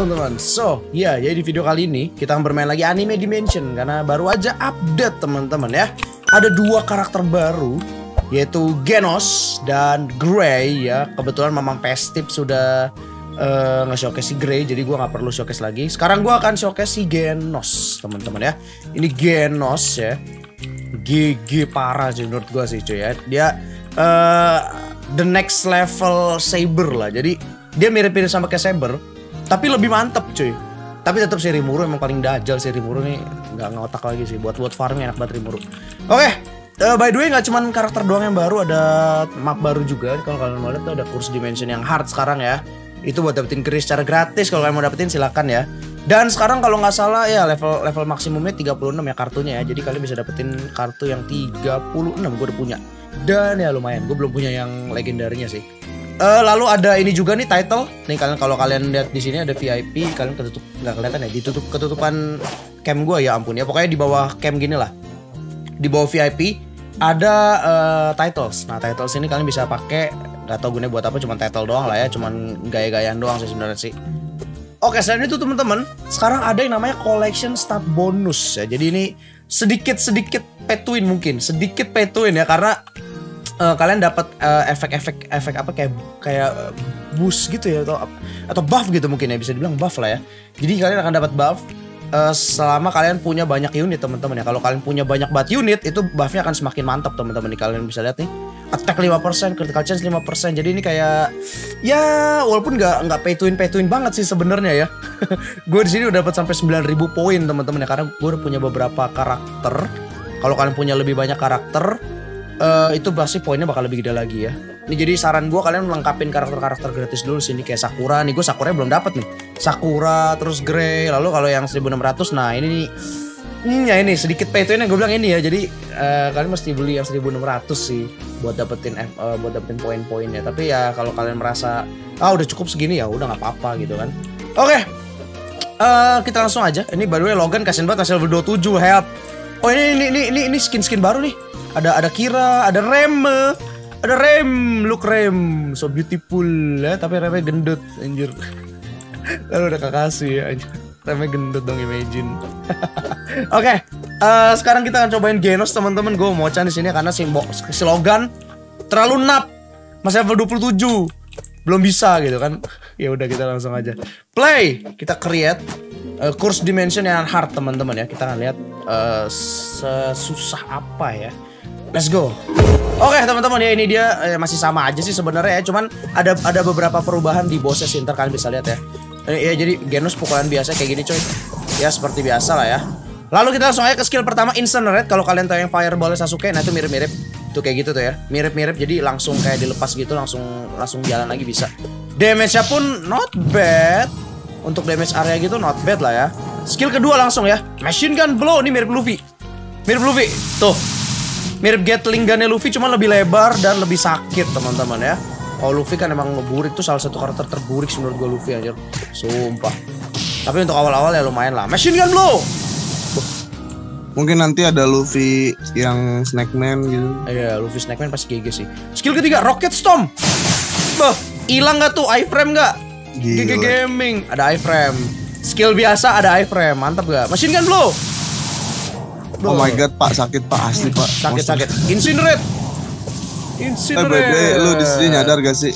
teman-teman. So, ya, jadi di video kali ini kita akan bermain lagi Anime Dimension karena baru aja update teman-teman ya. Ada dua karakter baru yaitu Genos dan Grey ya. Kebetulan Mamang Pestip sudah uh, nge-showcase si Grey jadi gua nggak perlu showcase lagi. Sekarang gua akan showcase si Genos, teman-teman ya. Ini Genos ya. GG parah sih menurut gua sih cuy ya. Dia uh, the next level Saber lah. Jadi dia mirip-mirip sama kayak Saber, tapi lebih mantep cuy. Tapi tetap si Rimuru emang paling dajal si Rimuru nih nggak ngotak lagi sih buat buat farming enak banget Rimuru. Oke, uh, by the way nggak cuman karakter doang yang baru ada map baru juga kalau kalian mau lihat tuh ada kurs dimension yang hard sekarang ya. Itu buat dapetin keris secara gratis kalau kalian mau dapetin silakan ya. Dan sekarang kalau nggak salah ya level level maksimumnya 36 ya kartunya ya. Jadi kalian bisa dapetin kartu yang 36 gue udah punya. Dan ya lumayan, gue belum punya yang legendarinya sih. Uh, lalu ada ini juga nih title. Nih kalian kalau kalian lihat di sini ada VIP, kalian ketutup nggak kelihatan ya, ditutup ketutupan cam gue ya ampun ya. Pokoknya di bawah cam gini lah. Di bawah VIP ada uh, titles. Nah titles ini kalian bisa pakai nggak tahu gunanya buat apa, cuman title doang lah ya, cuman gaya-gayaan doang sih sebenarnya sih. Oke, selain itu teman-teman, sekarang ada yang namanya collection stat bonus ya. Jadi ini sedikit-sedikit petuin mungkin, sedikit petuin ya karena uh, kalian dapat uh, efek-efek efek apa kayak kayak boost gitu ya atau atau buff gitu mungkin ya bisa dibilang buff lah ya. Jadi kalian akan dapat buff uh, selama kalian punya banyak unit teman-teman ya. Kalau kalian punya banyak banget unit itu buffnya akan semakin mantap teman-teman kalian bisa lihat nih. Attack 5%, critical chance 5%. Jadi ini kayak ya walaupun nggak nggak pay to win pay to win banget sih sebenarnya ya. gue di sini udah dapat sampai 9000 poin teman-teman ya karena gue punya beberapa karakter. Kalau kalian punya lebih banyak karakter, uh, itu pasti poinnya bakal lebih gede lagi ya. Ini jadi saran gue kalian lengkapin karakter-karakter gratis dulu sini kayak Sakura. Nih gue Sakura belum dapat nih. Sakura terus Grey. Lalu kalau yang 1600 nah ini nih. Ini ya ini sedikit pay to gue bilang ini ya. Jadi uh, kalian mesti beli yang 1600 sih buat dapetin uh, buat dapetin poin-poinnya. Tapi ya kalau kalian merasa ah udah cukup segini ya udah nggak apa-apa gitu kan. Oke okay. uh, kita langsung aja. Ini baru Logan kasihan banget hasil level 27 help. Oh ini ini ini ini, ini skin skin baru nih ada ada Kira ada Rem ada Rem look Rem so beautiful ya tapi remnya gendut anjir. Lalu udah kakasih ya anjir. Remnya gendut dong imagine. Oke okay, uh, sekarang kita akan cobain Genos teman-teman. Gue mau di sini karena simbol slogan terlalu nap. Masih level 27 belum bisa gitu kan. Ya udah kita langsung aja. Play! Kita create uh, course dimension yang hard teman-teman ya. Kita akan lihat uh, sesusah apa ya Let's go. Oke okay, teman-teman ya ini dia eh, masih sama aja sih sebenarnya ya cuman ada ada beberapa perubahan di bosses ntar kalian bisa lihat ya. Eh, ya jadi Genus pukulan biasa kayak gini coy. Ya seperti biasa lah ya. Lalu kita langsung aja ke skill pertama Incinerate kalau kalian tahu yang Fireball Sasuke nah itu mirip-mirip tuh kayak gitu tuh ya. Mirip-mirip jadi langsung kayak dilepas gitu langsung langsung jalan lagi bisa. Damage-nya pun not bad. Untuk damage area gitu not bad lah ya. Skill kedua langsung ya. Machine Gun Blow ini mirip Luffy. Mirip Luffy. Tuh, mirip Gatling gunnya Luffy cuma lebih lebar dan lebih sakit teman-teman ya. Oh Luffy kan emang ngeburik tuh salah satu karakter terburik menurut gue Luffy aja. Sumpah. Tapi untuk awal-awal ya lumayan lah. Machine Gun Blow. Mungkin nanti ada Luffy yang Snackman gitu. Iya, Luffy Snackman pasti GG sih. Skill ketiga Rocket Storm. Bah, hilang gak tuh iframe gak? GG Gaming ada iframe. Skill biasa ada iframe, mantap gak? Machine Gun Blow. Oh my god, Pak sakit Pak asli Pak. Sakit sakit. Incinerate. Incinerate. Eh, lu di sini nyadar gak sih?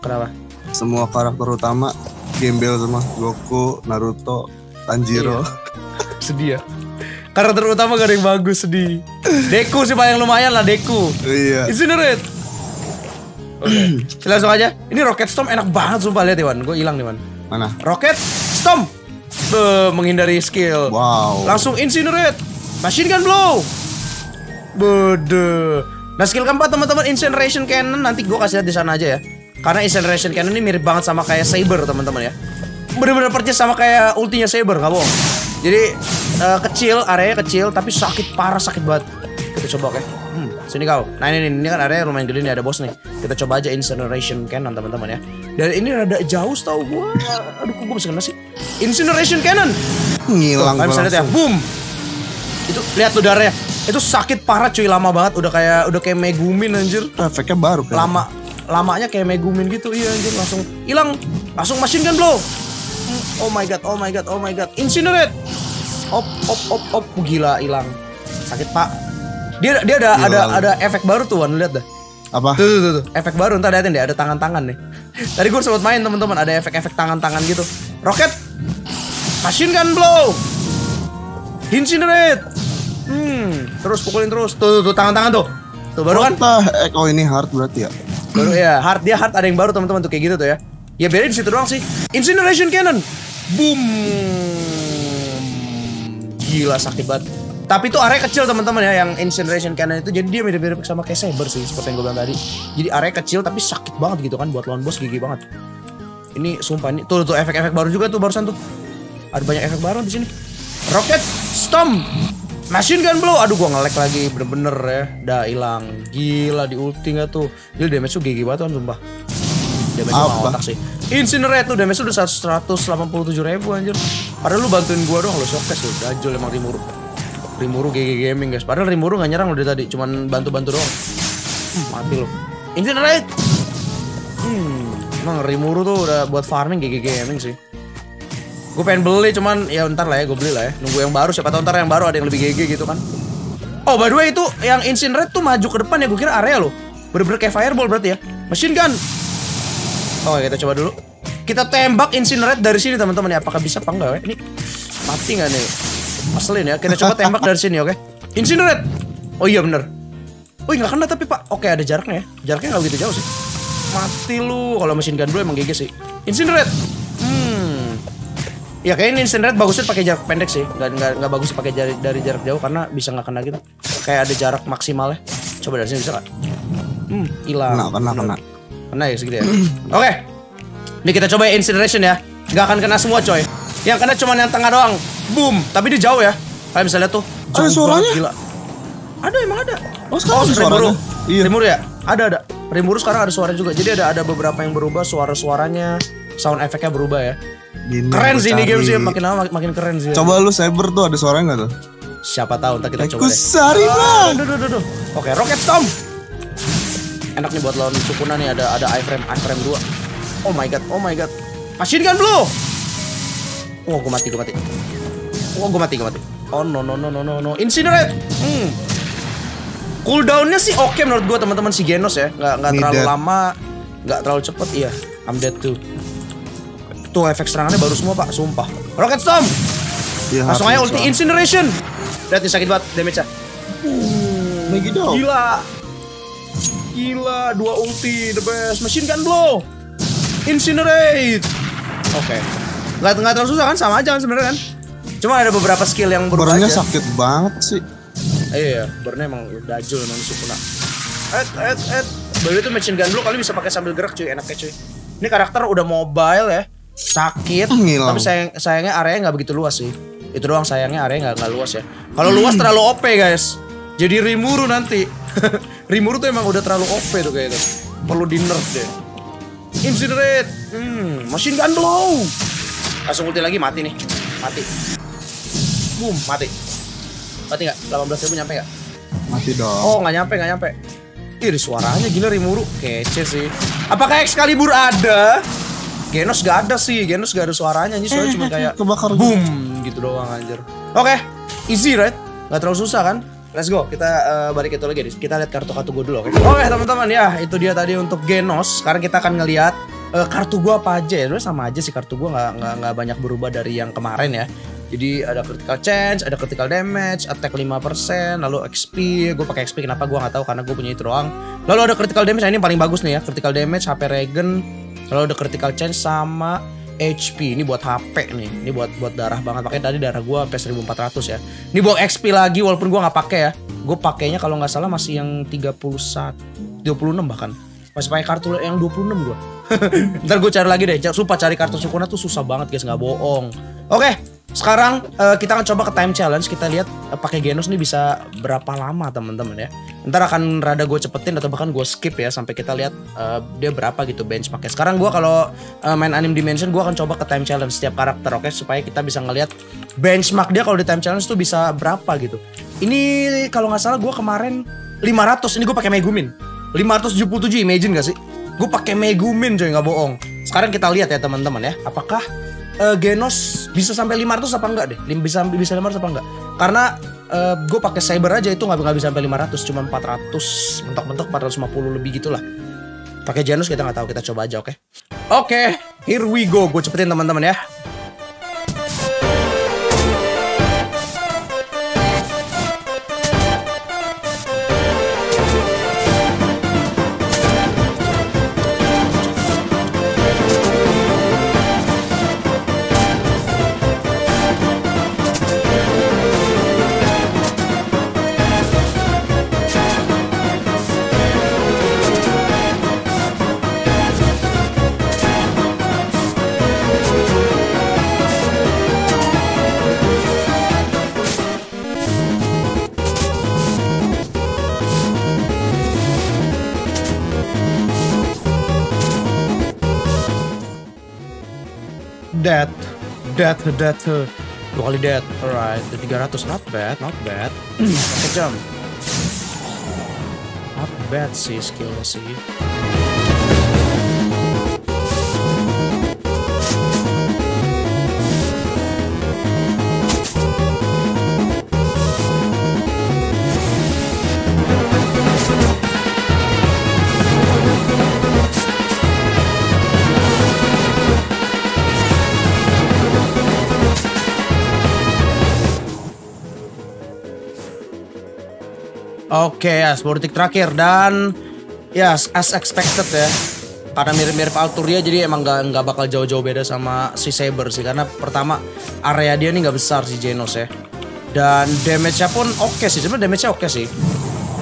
Kenapa? Semua karakter utama gembel semua Goku, Naruto, Tanjiro. Iya. sedih ya. Karakter utama gak ada yang bagus sedih. Deku sih paling lumayan lah Deku. Iya. Incinerate. Oke, okay. langsung aja. Ini Rocket Storm enak banget sumpah lihat Iwan. Gue hilang nih, Wan. Mana? Rocket Storm. Be, menghindari skill. Wow. Langsung incinerate. Machine gun blow. Bede. Nah skill keempat teman-teman incineration cannon nanti gue kasih lihat di sana aja ya. Karena incineration cannon ini mirip banget sama kayak saber teman-teman ya. Bener-bener persis sama kayak ultinya saber nggak bohong. Jadi uh, kecil areanya kecil tapi sakit parah sakit banget. Kita coba oke. Okay? Hmm, sini kau. Nah ini, ini, ini kan area lumayan gede nih ada bos nih. Kita coba aja incineration cannon teman-teman ya. Dan ini rada jauh tau gue. Aduh kok gue bisa kena sih. Incineration cannon. Ngilang. Tuh, bisa lihat ya. Boom itu lihat tuh darahnya itu sakit parah cuy lama banget udah kayak udah kayak megumin anjir efeknya baru kan lama lamanya kayak megumin gitu iya anjir langsung hilang langsung machine gun blow Oh my god, oh my god, oh my god. Incinerate. Op, op, op, op. Gila, hilang. Sakit pak. Dia dia ada Gila, ada ada efek baru tuh, Wan. lihat dah. Apa? Tuh, tuh, tuh, tuh. Efek baru ntar liatin deh, ada tangan-tangan nih. Tadi gue sempat main teman-teman, ada efek-efek tangan-tangan gitu. Roket, machine gun blow, incinerate. Hmm, terus pukulin terus. Tuh, tuh, tuh tangan-tangan tuh. Tuh baru kan? The heck? Oh ini hard berarti ya? Baru ya, hard dia hard ada yang baru teman-teman tuh kayak gitu tuh ya. Ya beda di situ doang sih. Incineration cannon. Boom. Gila sakit banget. Tapi itu area kecil teman-teman ya yang incineration cannon itu jadi dia mirip-mirip sama kayak saber sih seperti yang gue bilang tadi. Jadi area kecil tapi sakit banget gitu kan buat lawan bos gigi banget. Ini sumpah ini tuh tuh efek-efek baru juga tuh barusan tuh. Ada banyak efek baru di sini. Rocket Storm. Machine gun blow. Aduh gua nge-lag lagi bener-bener ya. Dah hilang. Gila di ulti gak tuh. Gila damage tuh gigi banget kan sumpah. Damage Apa? otak sih. Incinerate tuh damage udah 187 ribu anjir. Padahal lu bantuin gua doang lu showcase lu. Dajol emang Rimuru. Rimuru GG Gaming guys. Padahal Rimuru gak nyerang lu dari tadi. Cuman bantu-bantu doang. Hmm, mati lu. Incinerate. Hmm, emang Rimuru tuh udah buat farming GG Gaming sih. Gue pengen beli cuman ya ntar lah ya gue beli lah ya. Nunggu yang baru siapa tahu ntar yang baru ada yang lebih GG gitu kan. Oh by the way itu yang Incinerate tuh maju ke depan ya gue kira area loh. Bener-bener kayak fireball berarti ya. Machine gun. Oh kita coba dulu. Kita tembak Incinerate dari sini teman-teman ya. Apakah bisa apa enggak ya? Ini mati nggak nih? Maselin ya. Kita coba tembak dari sini oke. Incinerate. Oh iya bener. Oh nggak kena tapi pak. Oke ada jaraknya ya. Jaraknya nggak begitu jauh sih. Mati lu. Kalau machine gun dulu emang GG sih. Incinerate. Ya kayaknya Incinerate bagusnya pakai jarak pendek sih. Nggak nggak nggak bagus pakai dari dari jarak jauh karena bisa nggak kena gitu. Kayak ada jarak maksimal ya. Coba dari sini bisa nggak? Hmm, hilang. Kena, kena, kena. Kena ya segitu ya. Oke. Ini kita coba incineration ya. Nggak akan kena semua coy. Yang kena cuma yang tengah doang. Boom. Tapi dia jauh ya. Kalian bisa lihat tuh. Ada Jauh suaranya? banget, Gila. Ada emang ada. Oh, sekarang ada Rimuru. suaranya? Iya. Rimuru ya? Ada ada. Rimuru sekarang ada suara juga. Jadi ada ada beberapa yang berubah suara-suaranya, sound efeknya berubah ya. Gini, Keren gua sih ini game sih makin lama makin, keren sih. Coba lu cyber tuh ada suaranya nggak tuh? Siapa tahu ntar kita coba deh. Kusarima. Aduh, aduh, aduh, aduh. Oke, Rocket Storm. Enak nih buat lawan Sukuna nih ada ada iframe iframe 2. Oh my god, oh my god. Machine gun blue. Oh, gue mati, gue mati. Oh, gue mati, gue mati. Oh no no no no no no. Incinerate. Hmm. Cooldownnya sih oke menurut gue teman-teman si Genos ya. Nggak nggak terlalu lama, nggak terlalu cepet. Iya, I'm dead too. Tuh efek serangannya baru semua pak, sumpah. Rocket Storm. Iya, Langsung aja ulti incineration. Lihat nih sakit banget damage-nya. Dong. Gila. Gila, dua ulti, the best. Machine gun blow. Incinerate. Oke. Nggak, nggak terlalu susah kan, sama aja kan sebenarnya kan. Cuma ada beberapa skill yang berubah Barunya aja. sakit banget sih. Iya, burn emang dajul emang Sukuna. Et, et, et. Baru itu machine gun blow kali bisa pakai sambil gerak cuy, enaknya cuy. Ini karakter udah mobile ya, sakit, Ngilang. tapi sayang, sayangnya areanya nggak begitu luas sih. Itu doang sayangnya areanya nggak nggak luas ya. Kalau luas terlalu OP guys. Jadi Rimuru nanti. Rimuru tuh emang udah terlalu OP tuh kayaknya. Perlu di nerf deh. Incinerate. Hmm, machine gun blow. Langsung ulti lagi mati nih. Mati. Boom, mati. Mati nggak? 18 ribu nyampe nggak? Mati dong. Oh nggak nyampe nggak nyampe. Ih suaranya gila Rimuru kece sih. Apakah Excalibur ada? Genos gak ada sih. Genos gak ada suaranya. Ini suaranya cuma kayak kebakar boom gitu doang anjir. Oke, easy right? Gak terlalu susah kan? Let's go. Kita eh, balik itu lagi. Dis. Kita lihat kartu-kartu gue dulu. Oke, Oke, teman-teman ya, itu dia tadi untuk Genos. Sekarang kita akan ngelihat eh, kartu gue apa aja ya. Sebenarnya sama aja sih kartu gue nggak nggak nggak banyak berubah dari yang kemarin ya. Jadi ada critical chance, ada critical damage, attack 5%, lalu XP. Gue pakai XP kenapa gue nggak tahu karena gue punya itu doang. Lalu ada critical damage, nah ini yang paling bagus nih ya. Critical damage, HP regen, lalu ada critical chance sama HP. Ini buat HP nih. Ini buat buat darah banget. Makanya tadi darah gue sampai 1400 ya. Ini buat XP lagi walaupun gue nggak pakai ya. Gue pakainya kalau nggak salah masih yang 31 26 bahkan. Masih pakai kartu yang 26 gue. Ntar gue cari lagi deh. Sumpah cari kartu Sukuna tuh susah banget guys, nggak bohong. Oke, sekarang eh, kita akan coba ke time challenge. Kita lihat eh, pakai Genos nih bisa berapa lama teman-teman ya. Ntar akan rada gue cepetin atau bahkan gue skip ya sampai kita lihat eh, dia berapa gitu benchmarknya. Sekarang gue kalau eh, main Anim Dimension gue akan coba ke time challenge setiap karakter oke supaya kita bisa ngelihat benchmark dia kalau di time challenge tuh bisa berapa gitu. Ini kalau nggak salah gue kemarin 500 ini gue pakai Megumin. 577 imagine gak sih? Gue pakai Megumin coy nggak bohong. Sekarang kita lihat ya teman-teman ya, apakah eh, Genos bisa sampai 500 apa enggak deh? Bisa bisa 500 apa enggak? Karena gue pakai Cyber aja itu nggak bisa sampai 500, cuma 400, mentok-mentok 450 lebih gitulah. Pakai Genos kita nggak tahu, kita coba aja, oke? Oke, here we go. Gue cepetin teman-teman ya. Dead, dead, dead. Dua uh, kali dead. Alright, 300 not bad, not bad. Pakai jam. Not bad sih skillnya sih. Oke ya, sportik terakhir dan ya as expected ya. Karena mirip-mirip Alturia jadi emang nggak nggak bakal jauh-jauh beda sama si Saber sih karena pertama area dia ini nggak besar si Genos ya. Dan damage-nya pun oke sih, sebenarnya damage-nya oke sih.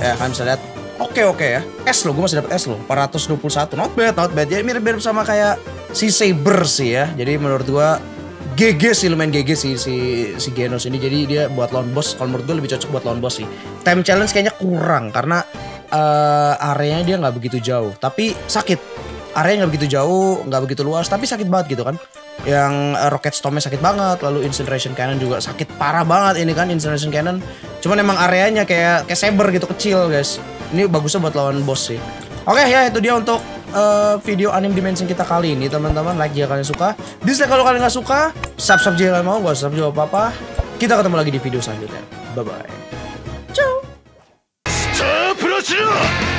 Ya kan bisa lihat oke oke ya. S loh, gue masih dapat S loh, 421. Not bad, not bad. Jadi mirip-mirip sama kayak si Saber sih ya. Jadi menurut gua GG sih lumayan GG sih si si Genos ini. Jadi dia buat lawan boss kalau menurut gue lebih cocok buat lawan boss sih. Time challenge kayaknya kurang karena eh areanya dia nggak begitu jauh. Tapi sakit. Areanya nggak begitu jauh nggak begitu luas tapi sakit banget gitu kan. Yang eh, rocket stormnya sakit banget lalu incineration cannon juga sakit parah banget ini kan incineration cannon. Cuman emang areanya kayak kayak saber gitu kecil guys. Ini bagusnya buat lawan boss sih. Oke ya itu dia untuk uh, video anime dimension kita kali ini teman-teman. Like jika kalian suka. Dislike kalau kalian nggak suka. Subscribe jika kalian mau. Gak subscribe juga apa apa kita ketemu lagi di video selanjutnya. Bye bye ciao